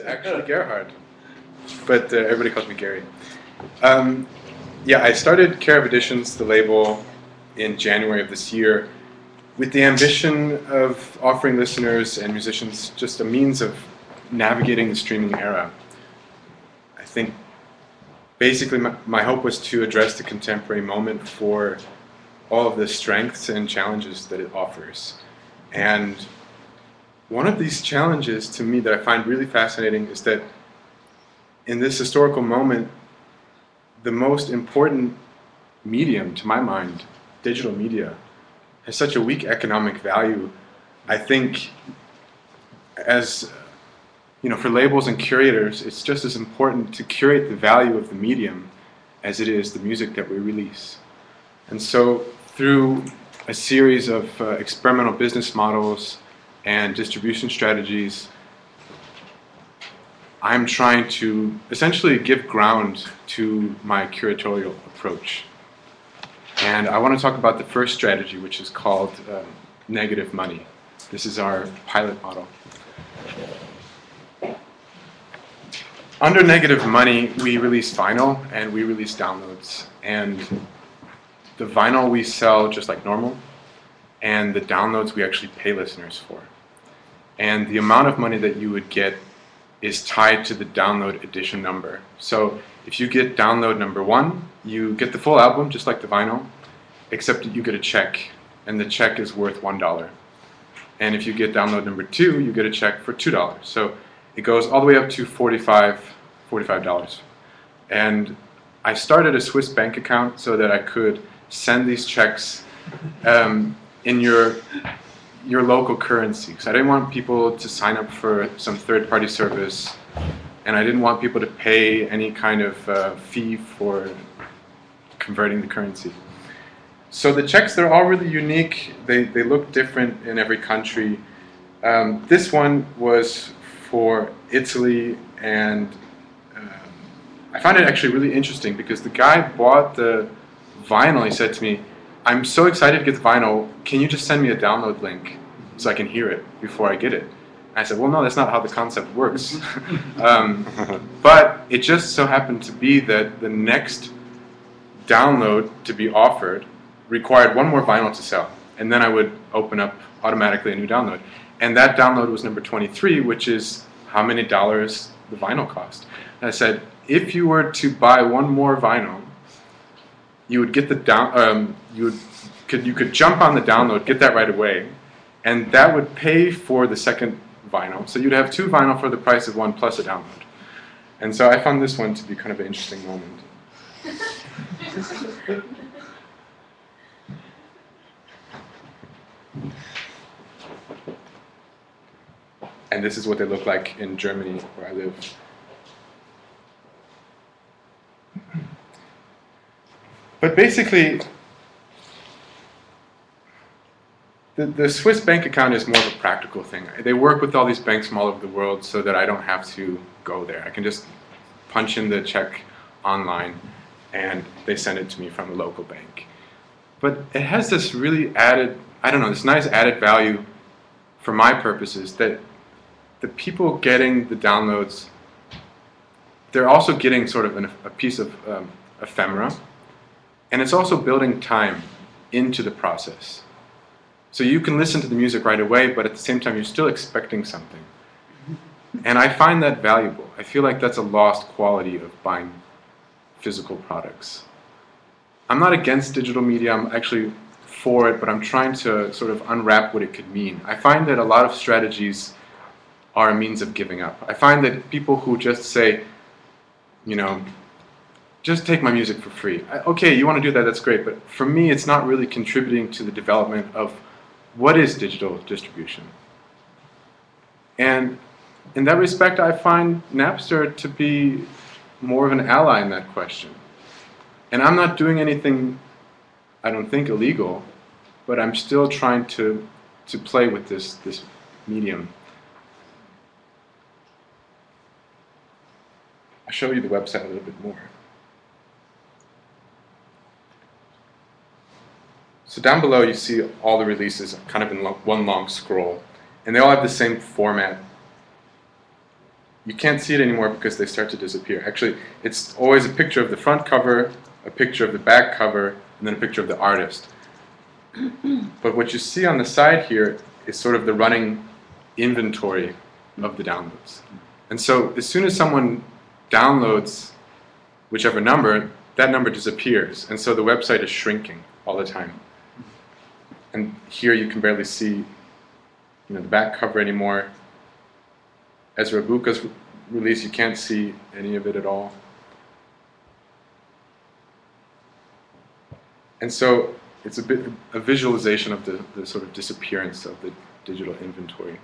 It's actually Gerhard, but uh, everybody calls me Gary. Um, yeah, I started Care of Editions, the label, in January of this year, with the ambition of offering listeners and musicians just a means of navigating the streaming era. I think basically my, my hope was to address the contemporary moment for all of the strengths and challenges that it offers. And one of these challenges to me that I find really fascinating is that in this historical moment, the most important medium, to my mind, digital media, has such a weak economic value. I think, as you know, for labels and curators, it's just as important to curate the value of the medium as it is the music that we release. And so, through a series of uh, experimental business models and distribution strategies, I'm trying to essentially give ground to my curatorial approach. And I want to talk about the first strategy, which is called um, negative money. This is our pilot model. Under negative money, we release vinyl and we release downloads. And the vinyl we sell just like normal, and the downloads we actually pay listeners for. And the amount of money that you would get is tied to the download edition number. So if you get download number one, you get the full album just like the vinyl, except that you get a check, and the check is worth one dollar. And if you get download number two, you get a check for two dollars. So it goes all the way up to 45 $45. And I started a Swiss bank account so that I could send these checks um, in your your local currency. Because I didn't want people to sign up for some third-party service, and I didn't want people to pay any kind of uh, fee for converting the currency. So the checks, they're all really unique. They, they look different in every country. Um, this one was for Italy and um, I found it actually really interesting because the guy bought the vinyl. He said to me, I'm so excited to get the vinyl. Can you just send me a download link so I can hear it before I get it? I said, well, no, that's not how the concept works. um, but it just so happened to be that the next download to be offered required one more vinyl to sell. And then I would open up automatically a new download. And that download was number 23, which is how many dollars the vinyl cost. And I said, if you were to buy one more vinyl, you would get the down, um, you would, could, you could jump on the download, get that right away, and that would pay for the second vinyl. So you'd have two vinyl for the price of one plus a download. And so I found this one to be kind of an interesting moment. and this is what they look like in Germany, where I live. But basically, the, the Swiss bank account is more of a practical thing. They work with all these banks from all over the world so that I don't have to go there. I can just punch in the check online and they send it to me from a local bank. But it has this really added, I don't know, this nice added value for my purposes that the people getting the downloads, they're also getting sort of an, a piece of um, ephemera, and it's also building time into the process. So you can listen to the music right away, but at the same time, you're still expecting something. And I find that valuable. I feel like that's a lost quality of buying physical products. I'm not against digital media, I'm actually for it, but I'm trying to sort of unwrap what it could mean. I find that a lot of strategies are a means of giving up. I find that people who just say, you know, just take my music for free. I, okay, you want to do that, that's great, but for me, it's not really contributing to the development of what is digital distribution. And in that respect, I find Napster to be more of an ally in that question. And I'm not doing anything, I don't think, illegal, but I'm still trying to, to play with this, this medium. I'll show you the website a little bit more. So down below you see all the releases kind of in one long scroll. And they all have the same format. you can't see it anymore because they start to disappear. Actually, it's always a picture of the front cover, a picture of the back cover, and then a picture of the artist. but what you see on the side here is sort of the running inventory of the downloads. And so as soon as someone downloads whichever number, that number disappears. And so the website is shrinking all the time. And here you can barely see you know, the back cover anymore. Ezra Buchla's release, you can't see any of it at all. And so it's a bit a visualization of the, the sort of disappearance of the digital inventory.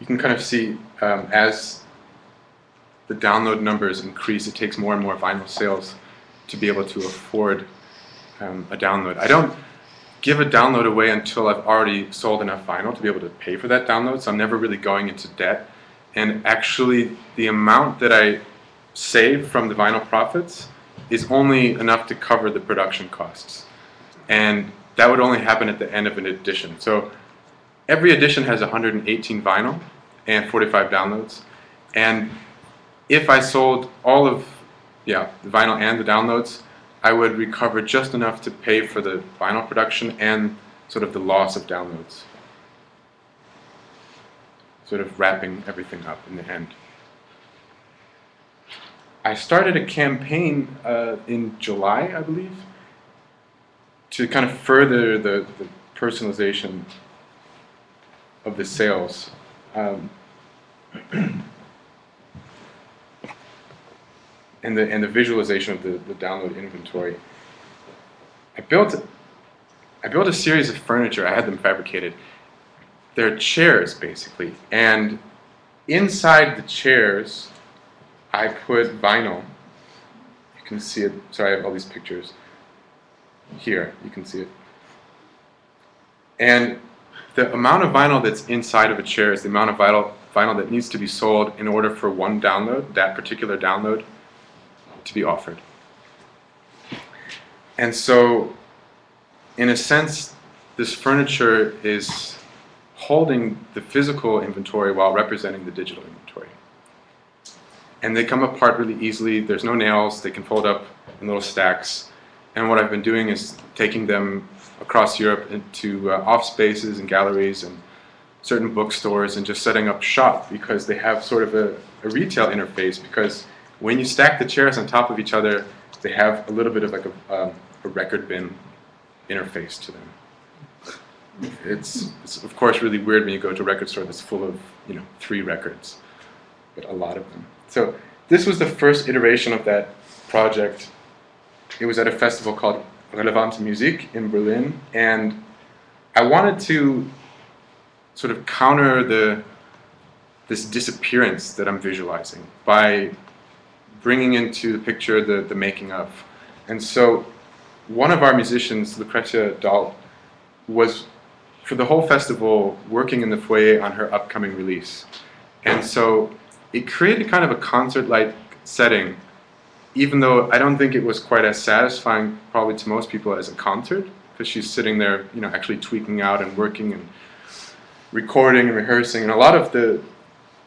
You can kind of see um, as the download numbers increase, it takes more and more vinyl sales to be able to afford um, a download. I don't give a download away until I've already sold enough vinyl to be able to pay for that download, so I'm never really going into debt. And actually, the amount that I save from the vinyl profits is only enough to cover the production costs. And that would only happen at the end of an edition. So every edition has 118 vinyl and 45 downloads. And if I sold all of yeah, the vinyl and the downloads, I would recover just enough to pay for the vinyl production and sort of the loss of downloads. Sort of wrapping everything up in the end. I started a campaign uh, in July, I believe, to kind of further the, the personalization of the sales. Um, and the and the visualization of the, the download inventory. I built I built a series of furniture. I had them fabricated. They're chairs basically, and inside the chairs, I put vinyl. You can see it. Sorry, I have all these pictures. Here, you can see it. And the amount of vinyl that's inside of a chair is the amount of vinyl, vinyl that needs to be sold in order for one download, that particular download, to be offered. And so, in a sense, this furniture is holding the physical inventory while representing the digital inventory. And they come apart really easily. There's no nails. They can fold up in little stacks. And what I've been doing is taking them across Europe into uh, off spaces and galleries and certain bookstores and just setting up shop because they have sort of a, a retail interface because when you stack the chairs on top of each other, they have a little bit of like a, um, a record bin interface to them. It's, it's of course really weird when you go to a record store that's full of you know three records, but a lot of them. So this was the first iteration of that project. It was at a festival called Relevante Musik in Berlin, and I wanted to sort of counter the this disappearance that I'm visualizing by bringing into the picture the, the making of. And so one of our musicians, Lucrecia Dalt, was for the whole festival working in the foyer on her upcoming release. And so it created kind of a concert-like setting, even though I don't think it was quite as satisfying probably to most people as a concert, because she's sitting there, you know, actually tweaking out and working and recording and rehearsing, and a lot of the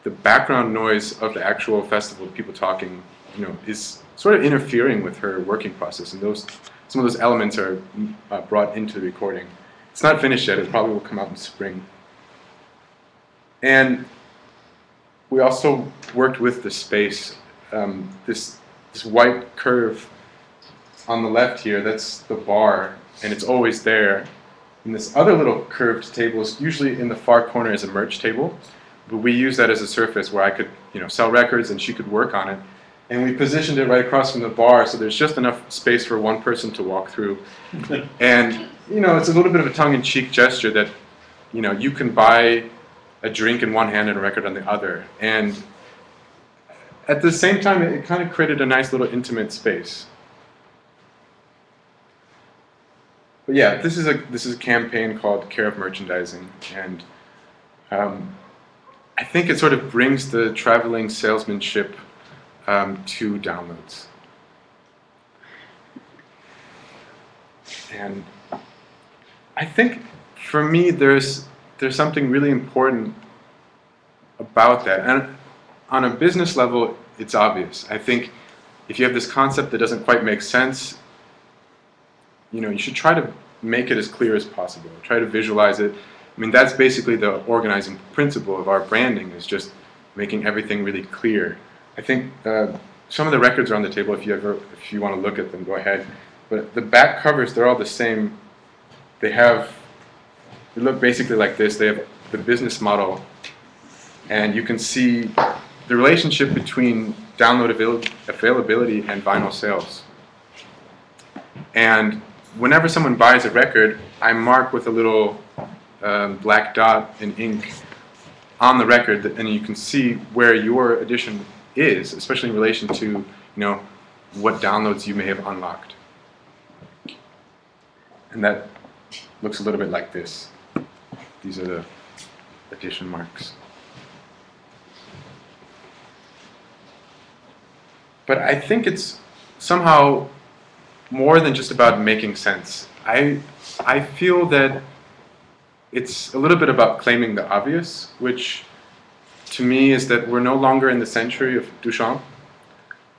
the background noise of the actual festival, people talking, you know, is sort of interfering with her working process, and those some of those elements are uh, brought into the recording. It's not finished yet; it probably will come out in spring. And we also worked with the space. Um, this this white curve on the left here, that's the bar, and it's always there. And this other little curved table is usually in the far corner as a merch table, but we use that as a surface where I could, you know, sell records and she could work on it and we positioned it right across from the bar so there's just enough space for one person to walk through. And you know it's a little bit of a tongue-in-cheek gesture that you know you can buy a drink in one hand and a record on the other. And at the same time it, kind of created a nice little intimate space. But yeah this is a this is a campaign called care of merchandising. And um, i think it sort of brings the traveling salesmanship um, to downloads. And I think for me, there's there's something really important about that. And on a business level, it's obvious. I think if you have this concept that doesn't quite make sense, you know, you should try to make it as clear as possible. Try to visualize it. I mean, that's basically the organizing principle of our branding is just making everything really clear. I think uh, some of the records are on the table. If you ever, if you want to look at them, go ahead. But the back covers, they're all the same. They have, they look basically like this. They have the business model, and you can see the relationship between download avail- availability and vinyl sales. And whenever someone buys a record, I mark with a little um, black dot in ink on the record, that, and you can see where your edition is, especially in relation to you know what downloads you may have unlocked. And that looks a little bit like this. These are the edition marks. But I think it's somehow more than just about making sense. I, I feel that it's a little bit about claiming the obvious, which to me is that we're no longer in the century of Duchamp.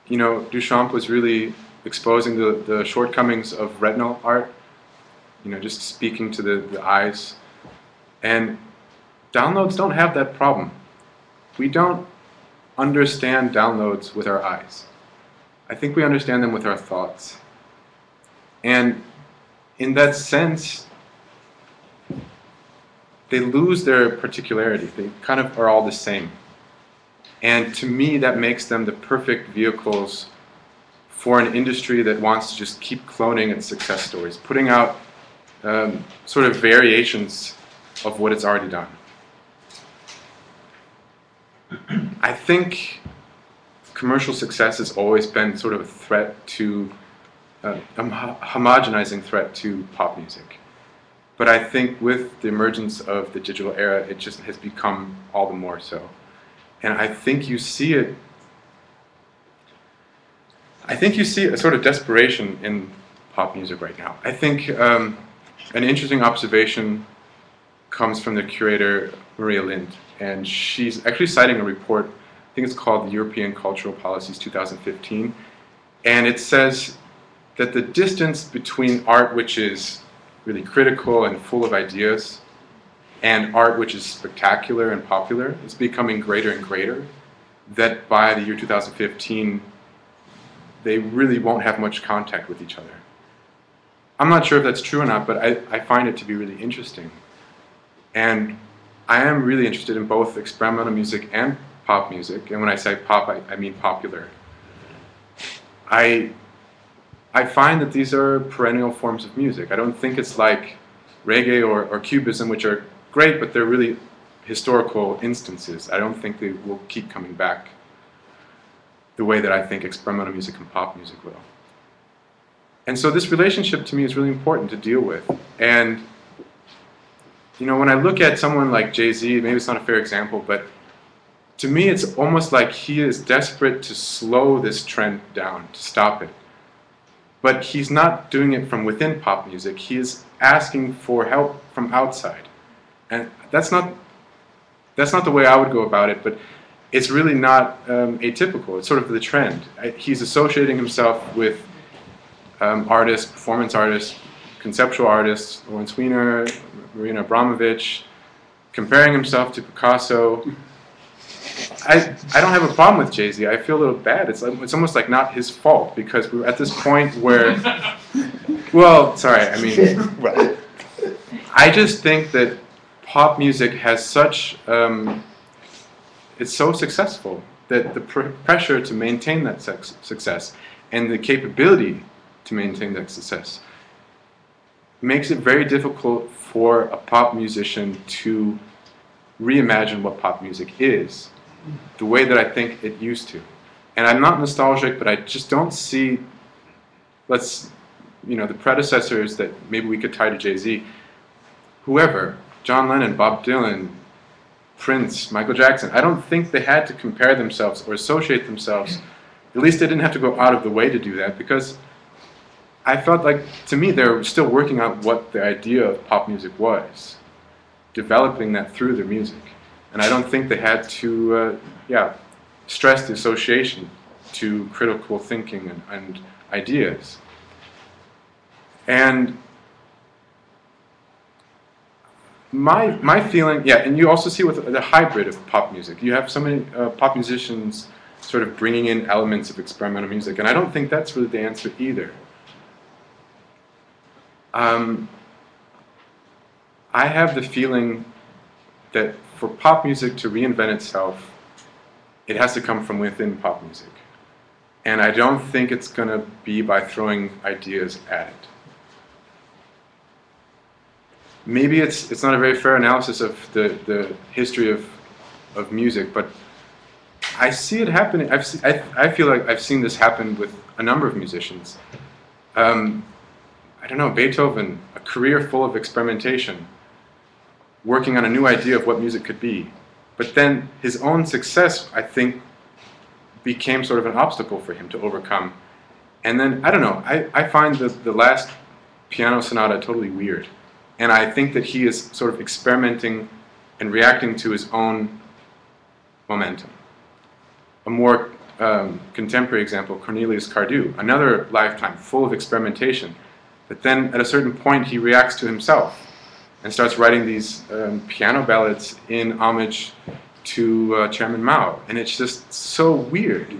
You know, Duchamp was really exposing the, the shortcomings of retinal art, you know, just speaking to the, the eyes. And downloads don't have that problem. We don't understand downloads with our eyes. I think we understand them with our thoughts. And in that sense, they lose their particularity. They kind of are all the same. And to me, that makes them the perfect vehicles for an industry that wants to just keep cloning its success stories, putting out um, sort of variations of what it's already done. I think commercial success has always been sort of a threat to uh, a homogenizing threat to pop music. But I think with the emergence of the digital era, it just has become all the more so. And I think you see it. I think you see a sort of desperation in pop music right now. I think um, an interesting observation comes from the curator Maria Lind, and she's actually citing a report I think it's called the European Cultural Policies 2015. And it says that the distance between art which is really critical and full of ideas and art which is spectacular and popular is becoming greater and greater. That by the year 2015, they really won't have much contact with each other. I'm not sure if that's true or not, but I, I find it to be really interesting. And I am really interested in both experimental music and pop music, and when I say pop, I, I mean popular. I I find that these are perennial forms of music. I don't think it's like reggae or, or cubism, which are great, but they're really historical instances. I don't think they will keep coming back the way that I think experimental music and pop music will. And so this relationship to me is really important to deal with. And you know, when I look at someone like Jay-Z, maybe it's not a fair example, but to me, it's almost like he is desperate to slow this trend down, to stop it. But he's not doing it from within pop music. He is asking for help from outside, and that's not that's not the way I would go about it. But it's really not um, atypical. It's sort of the trend. He's associating himself with um, artists, performance artists, conceptual artists, Lawrence Weiner, Marina Abramović, comparing himself to Picasso. I, I don't have a problem with Jay Z. I feel a little bad. It's it's almost like not his fault because we're at this point where, well, sorry. I mean, I just think that pop music has such um, it's so successful that the pr- pressure to maintain that sex- success and the capability to maintain that success makes it very difficult for a pop musician to reimagine what pop music is the way that I think it used to. And I'm not nostalgic, but I just don't see, let's, you know, the predecessors that maybe we could tie to Jay Z, whoever, John Lennon, Bob Dylan, Prince, Michael Jackson, I don't think they had to compare themselves or associate themselves. At least they didn't have to go out of the way to do that because I felt like, to me, they were still working out what the idea of pop music was. developing that through their music. And I don't think they had to, uh, yeah, stress the association to critical thinking and, and ideas. And my my feeling, yeah, and you also see with the hybrid of pop music, you have so many uh, pop musicians sort of bringing in elements of experimental music, and I don't think that's really the answer either. Um, I have the feeling that for pop music to reinvent itself, it has to come from within pop music. And I don't think it's going to be by throwing ideas at it. Maybe it's, it's not a very fair analysis of the, the history of, of music, but I see it happening. I've see, I, I feel like I've seen this happen with a number of musicians. Um, I don't know, Beethoven, a career full of experimentation, working on a new idea of what music could be. But then his own success, I think, became sort of an obstacle for him to overcome. And then, I don't know, I, I find the, the last piano sonata totally weird. And I think that he is sort of experimenting and reacting to his own momentum. A more um, contemporary example, Cornelius Cardew, another lifetime full of experimentation. But then at a certain point, he reacts to himself and starts writing these um, piano ballads in homage to uh, Chairman Mao. And it's just so weird.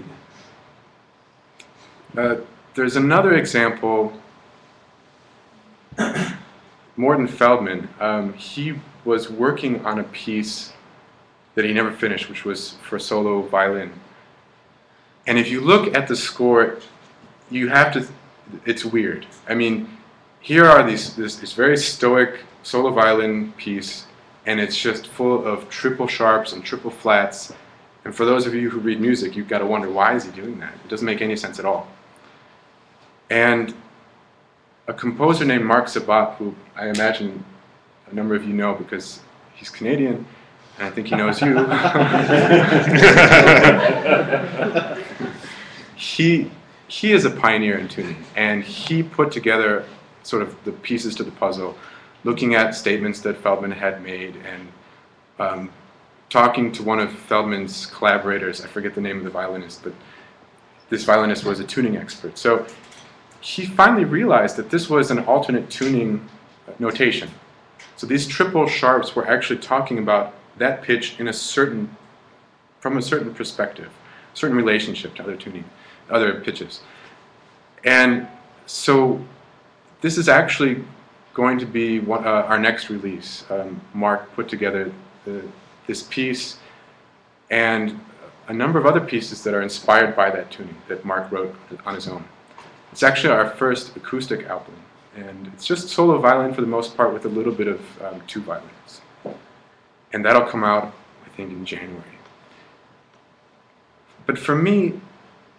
Uh, there's another example, Morton Feldman. Um, he was working on a piece that he never finished, which was for solo violin. And if you look at the score, you have to, it's weird. I mean, here are these, this, this very stoic solo violin piece, and it's just full of triple sharps and triple flats. And for those of you who read music, you've got to wonder why is he doing that? It doesn't make any sense at all. And a composer named Marc Sabat, who I imagine a number of you know because he's Canadian, and I think he knows you. he he is a pioneer in tuning, and he put together sort of the pieces to the puzzle looking at statements that Feldman had made and um, talking to one of Feldman's collaborators. I forget the name of the violinist, but this violinist was a tuning expert. So he finally realized that this was an alternate tuning notation. So these triple sharps were actually talking about that pitch in a certain, from a certain perspective, certain relationship to other tuning, other pitches. And so this is actually going to be one, uh, our next release. Um, Marc put together the, this piece and a number of other pieces that are inspired by that tuning that Marc wrote on his own. It's actually our first acoustic album, and it's just solo violin for the most part with a little bit of um, two violins. And that'll come out, I think, in January. But for me,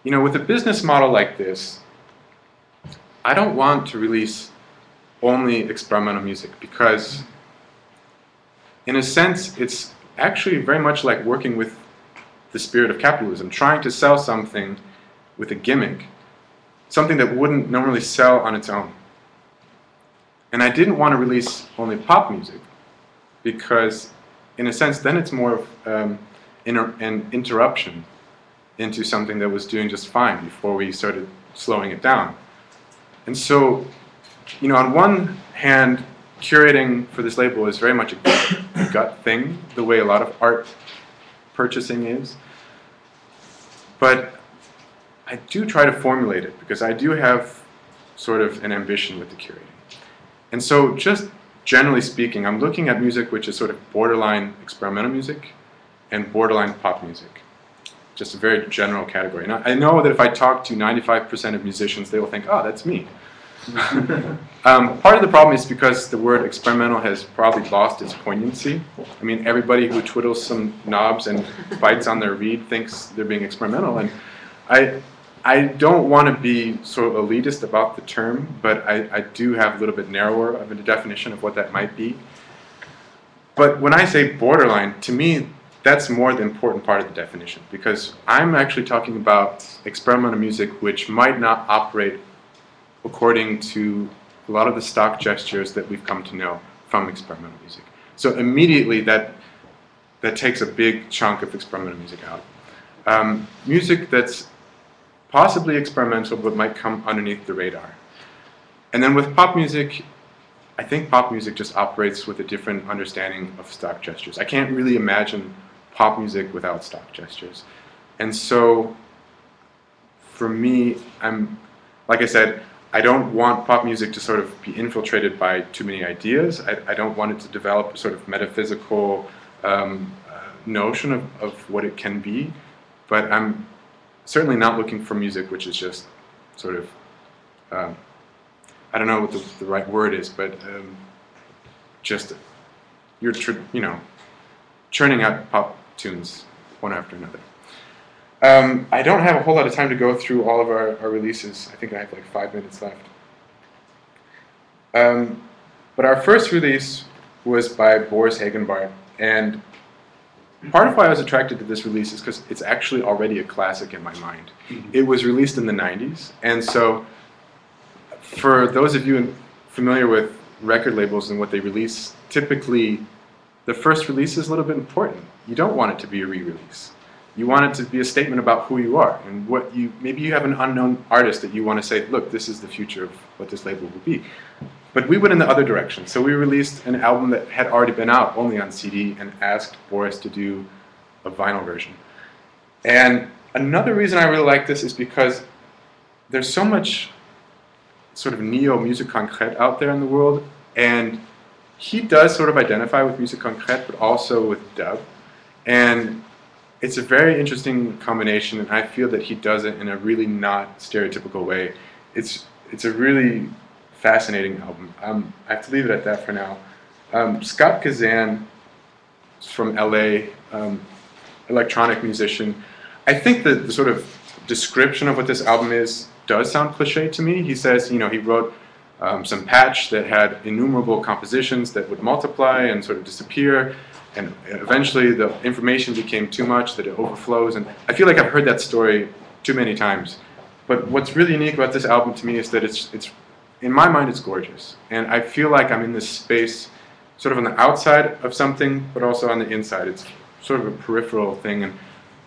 you know, with a business model like this, I don't want to release only experimental music because, in a sense, it's actually very much like working with the spirit of capitalism, trying to sell something with a gimmick, something that wouldn't normally sell on its own. And I didn't want to release only pop music because, in a sense, then it's more of um, inter- an interruption into something that was doing just fine before we started slowing it down. And so you know, on one hand, curating for this label is very much a gut thing, the way a lot of art purchasing is. But I do try to formulate it because I do have sort of an ambition with the curating. And so, just generally speaking, I'm looking at music which is sort of borderline experimental music and borderline pop music. Just a very general category. And I know that if I talk to 95% of musicians, they will think, oh, that's me. um, part of the problem is because the word experimental has probably lost its poignancy. I mean, everybody who twiddles some knobs and bites on their reed thinks they're being experimental. And I, I don't want to be sort of elitist about the term, but I, I do have a little bit narrower of a definition of what that might be. But when I say borderline, to me, that's more the important part of the definition because I'm actually talking about experimental music which might not operate according to a lot of the stock gestures that we've come to know from experimental music. So immediately that that takes a big chunk of experimental music out. Um, music that's possibly experimental but might come underneath the radar. And then with pop music, I think pop music just operates with a different understanding of stock gestures. I can't really imagine pop music without stock gestures. And so for me, I'm, like I said, I don't want pop music to sort of be infiltrated by too many ideas. I, I don't want it to develop a sort of metaphysical um, uh, notion of, of what it can be. But I'm certainly not looking for music which is just sort of, um, I don't know what the, the, right word is, but um, just you're, you know, churning out pop tunes one after another. Um, I don't have a whole lot of time to go through all of our, our releases. I think I have like five minutes left. Um, but our first release was by Boris Hegenbart, and part of why I was attracted to this release is because it's actually already a classic in my mind. Mm-hmm. It was released in the 90s, and so for those of you familiar with record labels and what they release, typically the first release is a little bit important. You don't want it to be a re-release. You want it to be a statement about who you are and what you. Maybe you have an unknown artist that you want to say, look, this is the future of what this label will be. But we went in the other direction. So we released an album that had already been out only on CD and asked Boris to do a vinyl version. And another reason I really like this is because there's so much sort of neo music concrete out there in the world, and he does sort of identify with music concrete, but also with dub. And it's a very interesting combination, and I feel that he does it in a really not stereotypical way. It's it's a really fascinating album. Um, I have to leave it at that for now. Um, Scott Cazan from LA, um, electronic musician. I think that the sort of description of what this album is does sound cliche to me. He says, you know, he wrote um, some patch that had innumerable compositions that would multiply and sort of disappear and eventually the information became too much that it overflows. And i feel like i've heard that story too many times. But what's really unique about this album to me is that it's it's in my mind it's gorgeous. And i feel like i'm in this space sort of on the outside of something but also on the inside. It's sort of a peripheral thing. And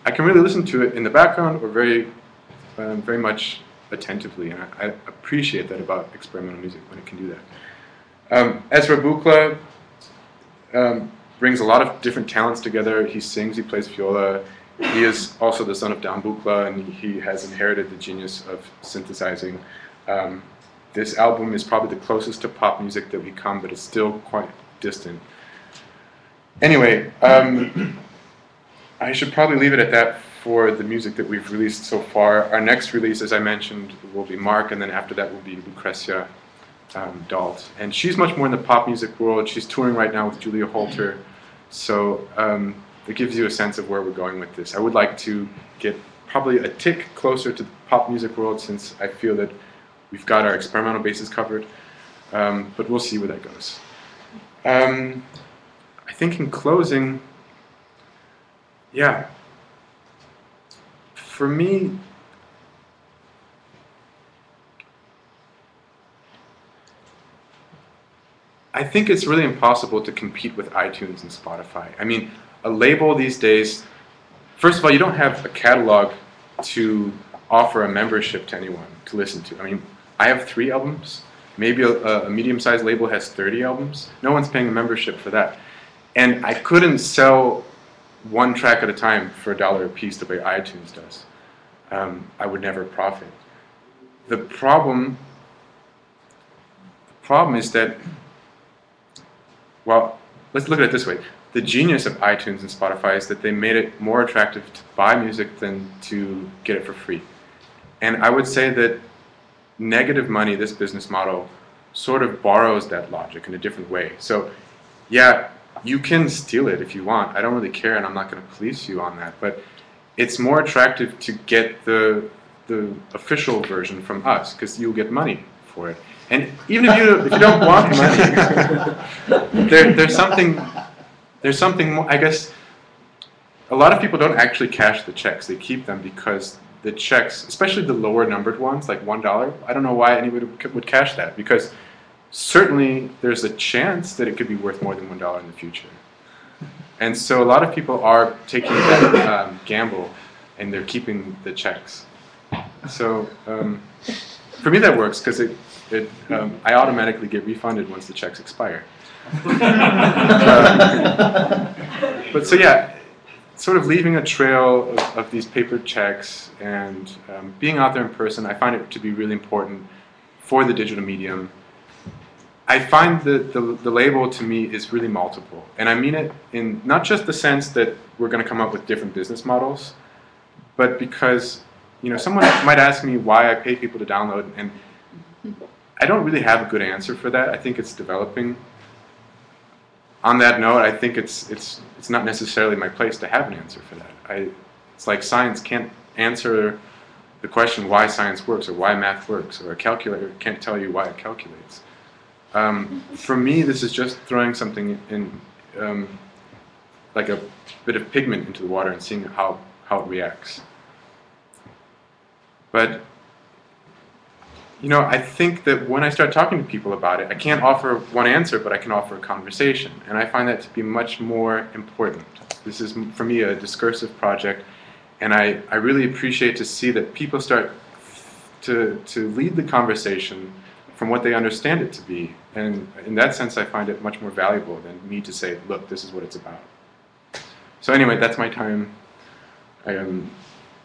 i can really listen to it in the background or very um, very much attentively. And I, I, appreciate that about experimental music when it can do that. Um, ezra Buchla um, brings a lot of different talents together. He sings, he plays viola. He is also the son of Don Buchla, and he has inherited the genius of synthesizing. Um, this album is probably the closest to pop music that we come, but it's still quite distant. Anyway, um, I should probably leave it at that for the music that we've released so far. Our next release, as I mentioned, will be Marc, and then after that will be Lucrecia um, Dalt. And she's much more in the pop music world. She's touring right now with Julia Holter. So um, it gives you a sense of where we're going with this. I would like to get probably a tick closer to the pop music world since I feel that we've got our experimental bases covered. Um, but we'll see where that goes. Um, I think in closing, yeah, for me, I think it's really impossible to compete with iTunes and Spotify. I mean, a label these days, first of all, you don't have a catalog to offer a membership to anyone to listen to. I mean, I have three albums. Maybe a, a medium sized label has 30 albums. No one's paying a membership for that. And I couldn't sell one track at a time for a dollar a piece the way iTunes does. Um, I would never profit. The problem, the problem is that well, let's look at it this way. The genius of iTunes and Spotify is that they made it more attractive to buy music than to get it for free. And I would say that negative money, this business model, sort of borrows that logic in a different way. So, yeah, you can steal it if you want. I don't really care, and I'm not going to police you on that. But it's more attractive to get the the official version from us because you'll get money for it. And even if you if you don't want money, there, there's something there's something more, I guess a lot of people don't actually cash the checks. They keep them because the checks, especially the lower numbered ones, like one dollar, I don't know why anybody would cash that because certainly there's a chance that it could be worth more than $1 in the future. And so a lot of people are taking that um, gamble and they're keeping the checks. So um, for me that works because it, it, um, I automatically get refunded once the checks expire. Um, but so yeah, sort of leaving a trail of, of these paper checks and um, being out there in person, I find it to be really important for the digital medium. I find that the, the label to me is really multiple. And I mean it in not just the sense that we're going to come up with different business models, but because you know someone might ask me why I pay people to download, and I don't really have a good answer for that. I think it's developing on that note, I think it's it's it's not necessarily my place to have an answer for that. I, it's like science can't answer the question why science works or why math works, or a calculator can't tell you why it calculates. Um, for me, this is just throwing something in, um, like a bit of pigment into the water and seeing how, how it reacts. But you know, I think that when I start talking to people about it, I can't offer one answer, but I can offer a conversation. And I find that to be much more important. This is, for me, a discursive project. And I, I really appreciate to see that people start to, to lead the conversation from what they understand it to be. And in that sense, I find it much more valuable than me to say, look, this is what it's about. So anyway, that's my time. I um,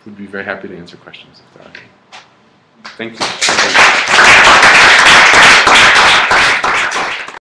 would be very happy to answer questions if there are any. Thank you.